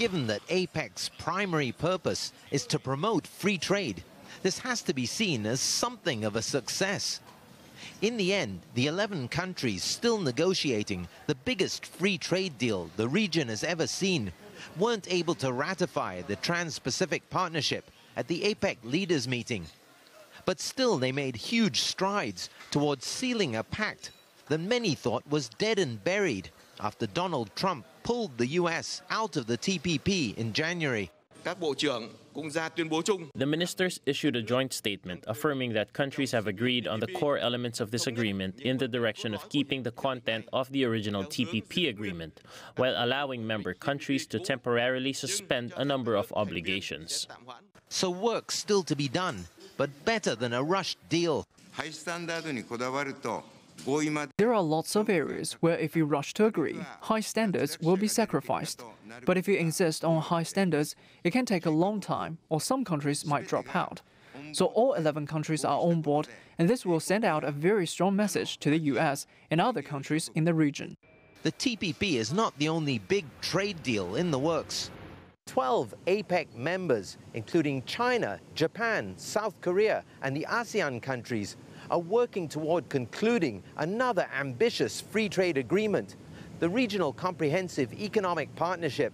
given that APEC's primary purpose is to promote free trade, this has to be seen as something of a success. In the end, the 11 countries still negotiating the biggest free trade deal the region has ever seen weren't able to ratify the Trans-Pacific Partnership at the APEC leaders meeting. But still they made huge strides towards sealing a pact that many thought was dead and buried after Donald Trump pulled the US out of the TPP in January. The ministers issued a joint statement affirming that countries have agreed on the core elements of this agreement in the direction of keeping the content of the original TPP agreement, while allowing member countries to temporarily suspend a number of obligations. So work still to be done, but better than a rushed deal. There are lots of areas where if you rush to agree, high standards will be sacrificed. But if you insist on high standards, it can take a long time, or some countries might drop out. So all 11 countries are on board, and this will send out a very strong message to the US and other countries in the region. The TPP is not the only big trade deal in the works. 12 APEC members, including China, Japan, South Korea, and the ASEAN countries, are working toward concluding another ambitious free trade agreement, the Regional Comprehensive Economic Partnership.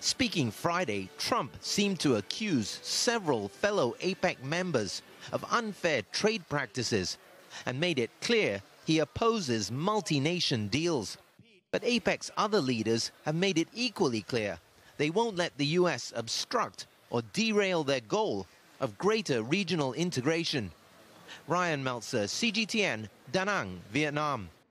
Speaking Friday, Trump seemed to accuse several fellow APEC members of unfair trade practices and made it clear he opposes multi-nation deals. But APEC's other leaders have made it equally clear they won't let the US obstruct or derail their goal of greater regional integration. Rian Maelzer, CGTN, Da Nang, Vietnam.